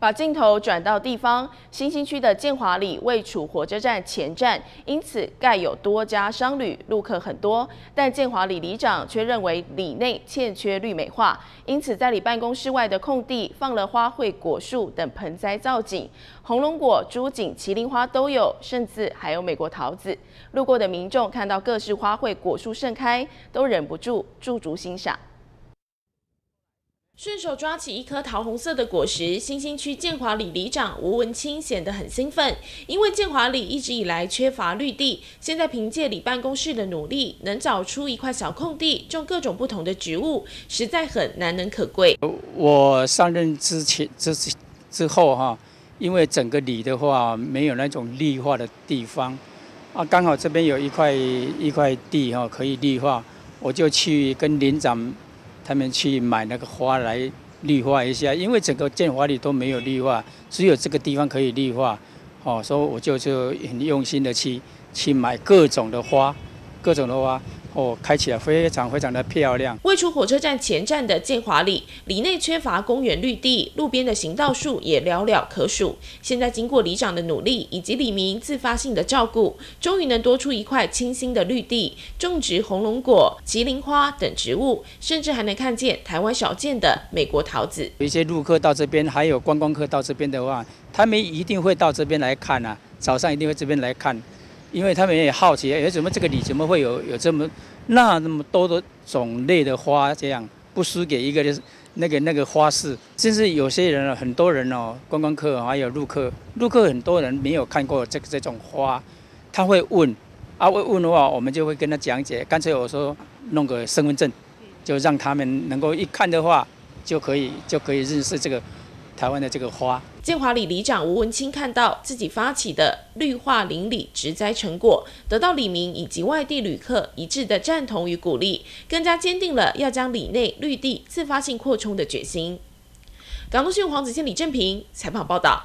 把镜头转到地方，新兴区的建华里位处火车站前站，因此盖有多家商旅，路客很多。但建华里里长却认为里内欠缺绿美化，因此在里办公室外的空地放了花卉、果树等盆栽造景，红龙果、朱槿、麒麟花都有，甚至还有美国桃子。路过的民众看到各式花卉、果树盛开，都忍不住驻足欣赏。顺手抓起一颗桃红色的果实，新兴区建华里里长吴文清显得很兴奋，因为建华里一直以来缺乏绿地，现在凭借里办公室的努力，能找出一块小空地种各种不同的植物，实在很难能可贵。我上任之前之之后哈，因为整个里的话没有那种绿化的地方，啊，刚好这边有一块一块地哈可以绿化，我就去跟林长。他们去买那个花来绿化一下，因为整个建华里都没有绿化，只有这个地方可以绿化，哦，所以我就就很用心的去去买各种的花，各种的花。哦，开起来非常非常的漂亮。位处火车站前站的建华里，里内缺乏公园绿地，路边的行道树也寥寥可数。现在经过里长的努力以及里民自发性的照顾，终于能多出一块清新的绿地，种植红龙果、麒麟花等植物，甚至还能看见台湾少见的美国桃子。有一些路客到这边，还有观光客到这边的话，他们一定会到这边来看啊，早上一定会这边来看。因为他们也好奇，哎，怎么这个里怎么会有有这么那那么多的种类的花？这样不输给一个就是那个那个花市，甚至有些人很多人哦，观光客还有路客，路客很多人没有看过这个这种花，他会问，啊会问的话，我们就会跟他讲解。干脆我说弄个身份证，就让他们能够一看的话，就可以就可以认识这个。台湾的这个花，建华里里长吴文清看到自己发起的绿化邻里植栽成果，得到李明以及外地旅客一致的赞同与鼓励，更加坚定了要将里内绿地自发性扩充的决心。港都新闻黄子健、李正平采访报道。